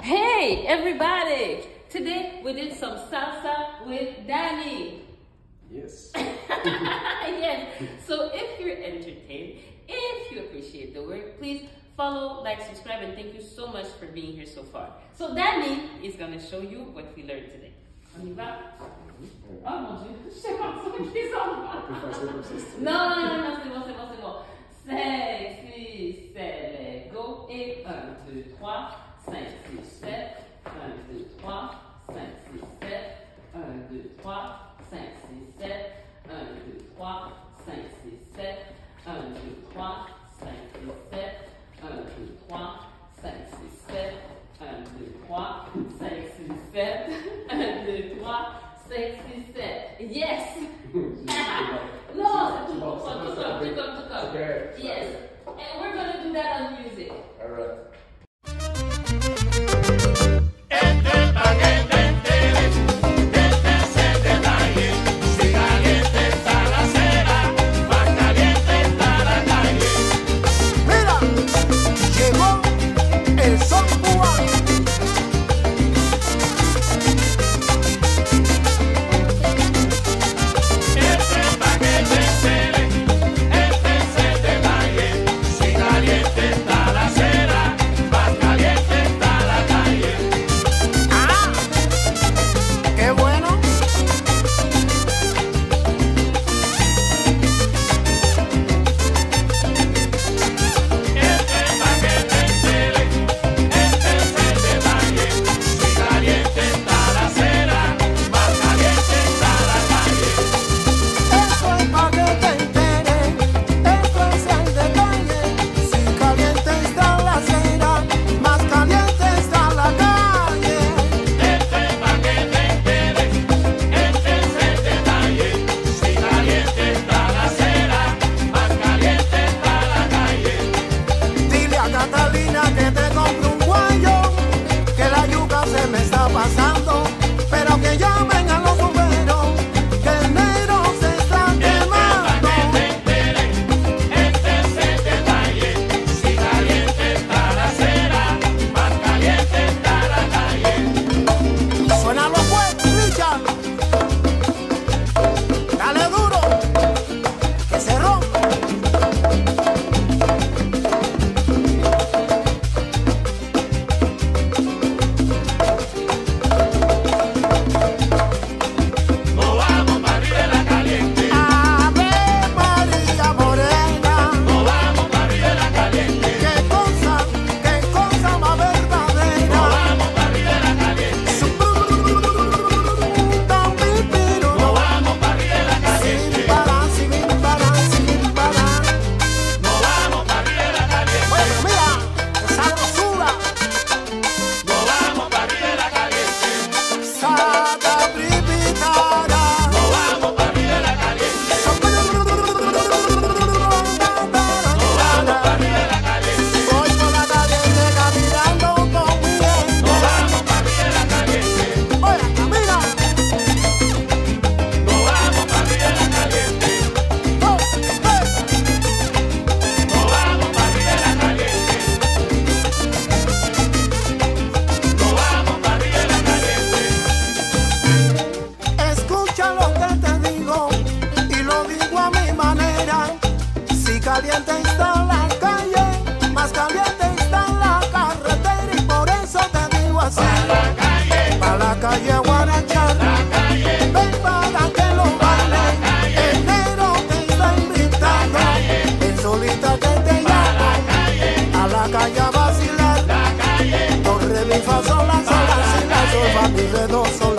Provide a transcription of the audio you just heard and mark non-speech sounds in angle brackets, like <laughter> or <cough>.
Hey everybody! Today we did some salsa with Danny. Yes. <laughs> yes. So if you're entertained, if you appreciate the work, please follow, like, subscribe, and thank you so much for being here so far. So Danny is gonna show you what we learned today. Oh, <laughs> on y va? Oh mon dieu, je sais pas ce qu'ils ont. Plus facile comme ça, c'est- Non, non, non, non, c'est bon, c'est bon, c'est bon. Yes. Lord, took Come. took Come. Yes. And we're going to do that on you. dos o